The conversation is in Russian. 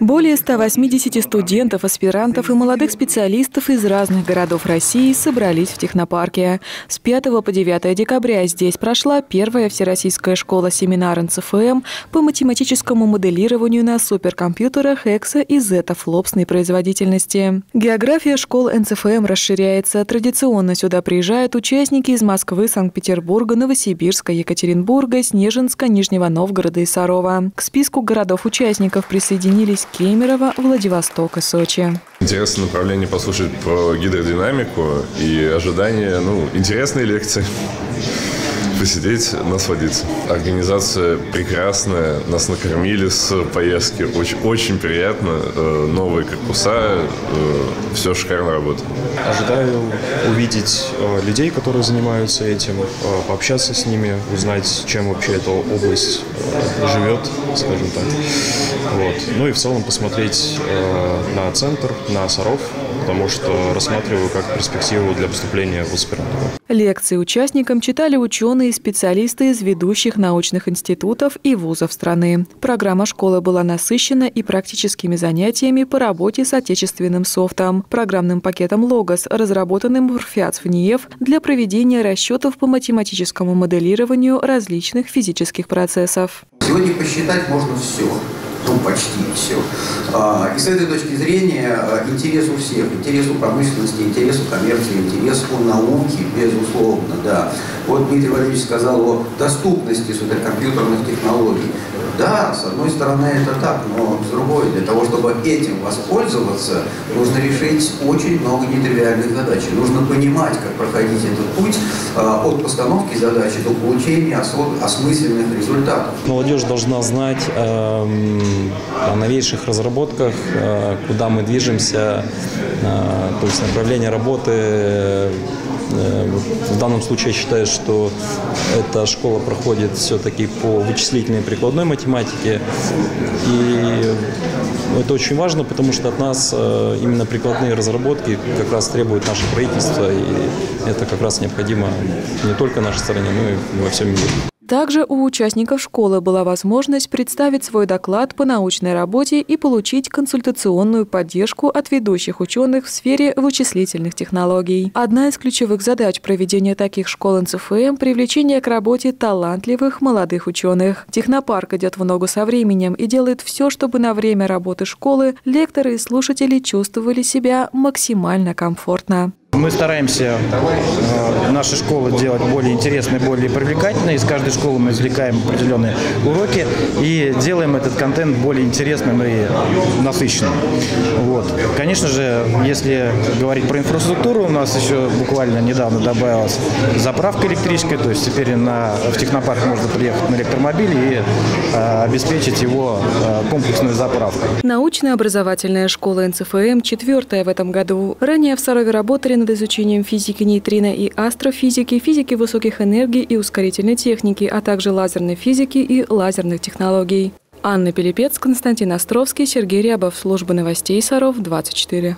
Более 180 студентов, аспирантов и молодых специалистов из разных городов России собрались в технопарке. С 5 по 9 декабря здесь прошла первая всероссийская школа-семинар НЦФМ по математическому моделированию на суперкомпьютерах Экса и Зета флопсной производительности. География школ НЦФМ расширяется. Традиционно сюда приезжают участники из Москвы, Санкт-Петербурга, Новосибирска, Екатеринбурга, Снежинска, Нижнего Новгорода и Сарова. К списку городов-участников присоединились Кемерово, Владивосток и Сочи. Интересное направление послушать про гидродинамику и ожидания, ну, интересные лекции посидеть, насладиться. Организация прекрасная, нас накормили с поездки, очень, очень приятно, э, новые корпуса, э, все шикарно работает. Ожидаю увидеть э, людей, которые занимаются этим, пообщаться с ними, узнать, чем вообще эта область живет, скажем так. Вот. Ну и в целом посмотреть на центр, на Саров, потому что рассматриваю как перспективу для поступления в аспирантуру. Лекции участникам читали ученые и специалисты из ведущих научных институтов и вузов страны. Программа школы была насыщена и практическими занятиями по работе с отечественным софтом, программным пакетом «Логос», разработанным в РФИАЦ для проведения расчетов по математическому моделированию различных физических процессов. Сегодня посчитать можно все ну, почти все. А, и с этой точки зрения а, интерес у всех, интерес у промышленности, интерес у коммерции, интерес у науки, безусловно, да. Вот Дмитрий Валерьевич сказал о доступности суперкомпьютерных технологий. Да, с одной стороны это так, но с другой, для того, чтобы этим воспользоваться, нужно решить очень много нетривиальных задач. Нужно понимать, как проходить этот путь э, от постановки задачи до получения осмысленных результатов. Молодежь должна знать э, о новейших разработках, э, куда мы движемся, э, то есть направление работы в данном случае я считаю, что эта школа проходит все-таки по вычислительной и прикладной математике. И это очень важно, потому что от нас э, именно прикладные разработки как раз требует наше правительство, и это как раз необходимо не только нашей стране, но и во всем мире. Также у участников школы была возможность представить свой доклад по научной работе и получить консультационную поддержку от ведущих ученых в сфере вычислительных технологий. Одна из ключевых задач проведения таких школ НЦФМ – привлечение к работе талантливых молодых ученых. Технопарк идет в ногу со временем и делает все, чтобы на время работы школы лекторы и слушатели чувствовали себя максимально комфортно. Мы стараемся э, наши школы делать более интересной, более привлекательной. Из каждой школы мы извлекаем определенные уроки и делаем этот контент более интересным и насыщенным. Вот. Конечно же, если говорить про инфраструктуру, у нас еще буквально недавно добавилась заправка электрическая, то есть теперь на, в технопарк можно приехать на электромобиле и э, обеспечить его э, комплексную заправку. Научная образовательная школа НЦФМ четвертая в этом году. Ранее в Сарове работали над изучением физики нейтрино и астрофизики, физики высоких энергий и ускорительной техники, а также лазерной физики и лазерных технологий. Анна Пелепец, Константин Островский, Сергей Рябов. Служба новостей Саров, 24.